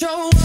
show